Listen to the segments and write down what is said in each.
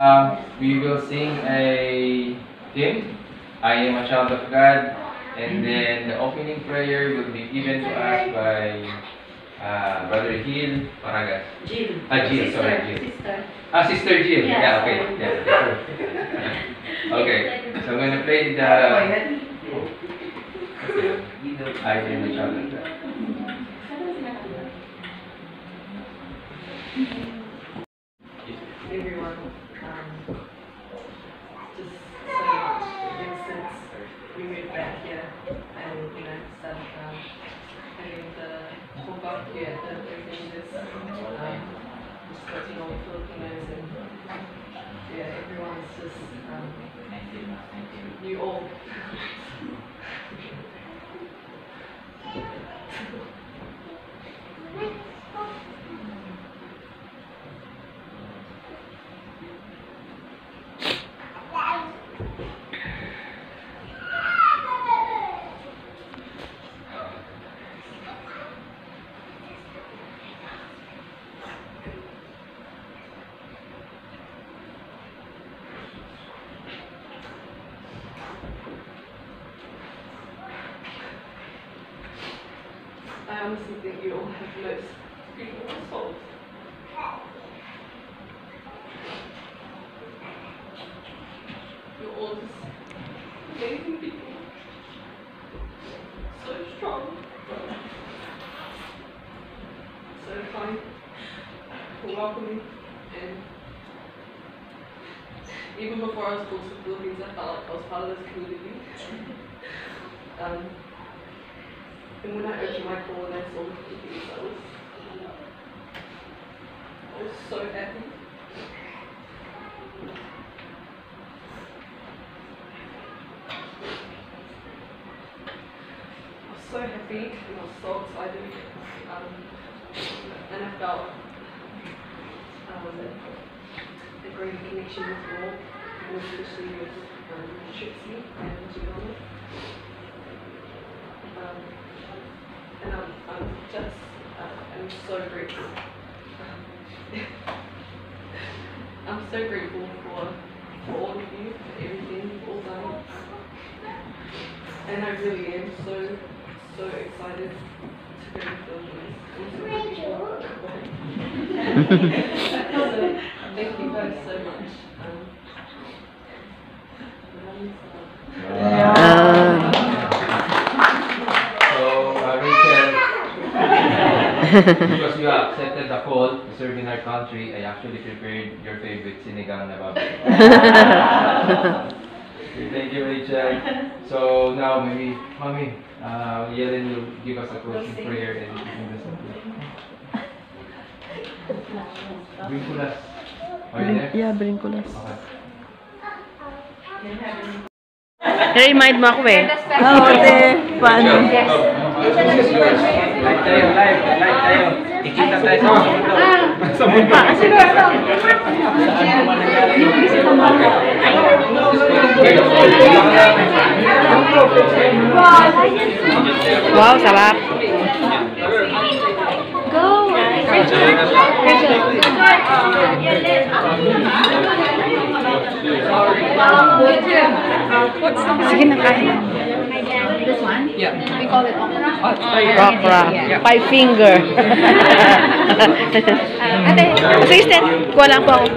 Uh, we will sing a hymn, I am a child of God, and then the opening prayer will be given to us by uh, Brother Gil Paragas. Jill. Ah, Jill, Sister, sorry, Jill. Sister. Ah, Sister Jill. Yeah, Yeah, okay. Yeah. okay, so I'm gonna play the I am a child of God. everyone. Um, just so much. Ever since we moved back here and, you know, started um, having the talk up here at the Representatives, um, just got to know the Filipinos and, yeah, everyone's just, um, you all. I honestly think you all have most beautiful souls. You're all just amazing people. So strong. So kind. So welcoming. And even before I was close to Philippines, I felt like I was part of this community. um, and when I opened my call and I saw the Philippines, I was, I was so happy. I was so happy and I was so excited. Um, and I felt um, a great connection with all, and especially with um, Trixie and Giovanna. Um, just, uh, I'm so grateful. I'm so grateful for, for all of you, for everything you've all done. And I really am so, so excited to go to the Philippines. I'm so grateful. Because you accepted the call to serve in our country, I actually prepared your favorite sinigang na baboy. Thank you, Rachel. So now, maybe, Mommy, uh, Yellen will give us a closing prayer and we can listen to Bring kulas. Are you there? Yeah, brinkulas. Okay. Remind mo ako eh. Oo, te. Paano? Live tayo, live, live tayo. Ikita tayo sa mundo. Sa mundo. Wow, sarap. Sige na, kain. Yeah. We call it okra. Okra. Five finger. Ate, Assistant, kuha lang po ako.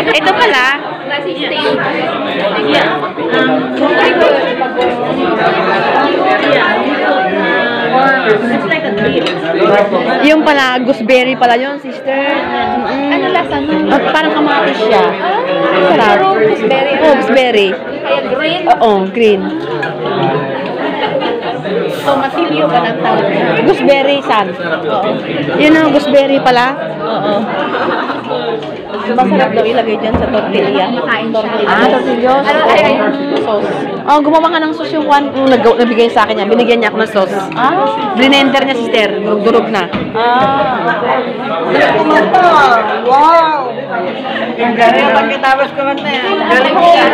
Ito pala. nasi steak. Yeah. Yung pala, gooseberry pala yun, sister. Mm-mm. Ano lasa nun? At parang kamatis siya. Sarap. Pero gooseberry. Oh, gooseberry. Kaya green. Oo, green. So, matilyo ba ng tawag? Gooseberry san. Oo. Yun ang gooseberry pala. Oo. Masarap daw ilagay dyan sa tortilla. Siya. Ah, tortillos. Ano sauce? Oh, gumawa nga ng sauce yung kwan. Yung nag nabigay sa akin niya. Binigyan niya ako ng sauce. Ah. Blender niya, sister. Durog-durog na. Ah. Wow! Ang galing pagkatapos ko man na yan. Galing siya.